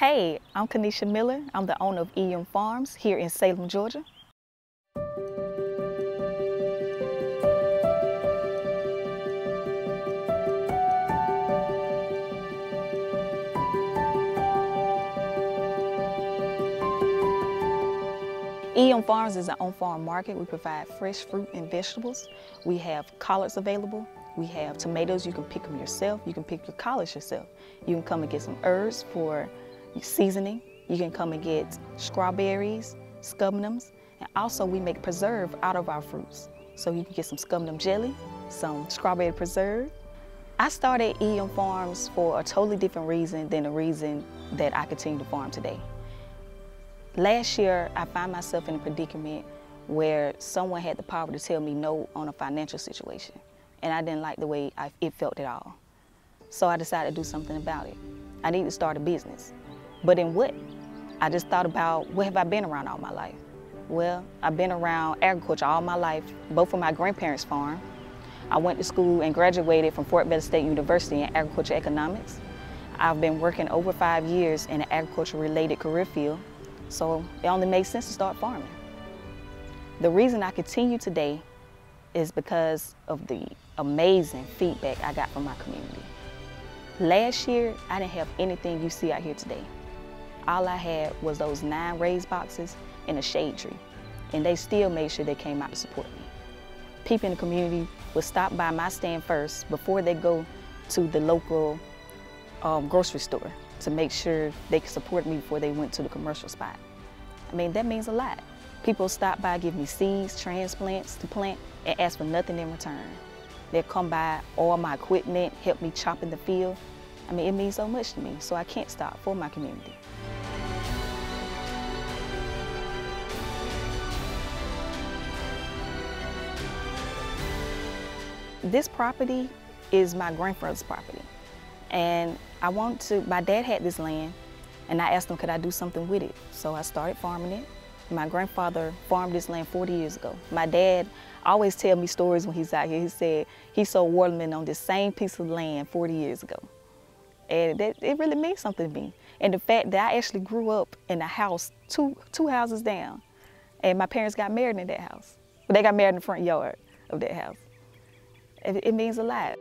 Hey, I'm Kanisha Miller. I'm the owner of EM Farms here in Salem, Georgia. EM Farms is an on-farm market. We provide fresh fruit and vegetables. We have collards available. We have tomatoes. You can pick them yourself. You can pick your collards yourself. You can come and get some herbs for seasoning. You can come and get strawberries, scuppernongs, and also we make preserve out of our fruits. So you can get some scuppernong jelly, some strawberry preserve. I started EM Farms for a totally different reason than the reason that I continue to farm today. Last year, I found myself in a predicament where someone had the power to tell me no on a financial situation. And I didn't like the way I, it felt at all. So I decided to do something about it. I needed to start a business. But in what? I just thought about what have I been around all my life? Well, I've been around agriculture all my life, both from my grandparents' farm. I went to school and graduated from Fort Valley State University in agriculture economics. I've been working over five years in an agriculture-related career field, so it only made sense to start farming. The reason I continue today is because of the amazing feedback I got from my community. Last year, I didn't have anything you see out here today. All I had was those nine raised boxes and a shade tree, and they still made sure they came out to support me. People in the community would stop by my stand first before they go to the local um, grocery store to make sure they could support me before they went to the commercial spot. I mean, that means a lot. People stop by, give me seeds, transplants to plant, and ask for nothing in return. They'll come by all my equipment, help me chop in the field. I mean, it means so much to me, so I can't stop for my community. This property is my grandfather's property. And I want to, my dad had this land and I asked him could I do something with it. So I started farming it. My grandfather farmed this land 40 years ago. My dad always tell me stories when he's out here. He said he sold watermelon on this same piece of land 40 years ago. And that, it really means something to me. And the fact that I actually grew up in a house two, two houses down. And my parents got married in that house. But They got married in the front yard of that house. It, it means a lot.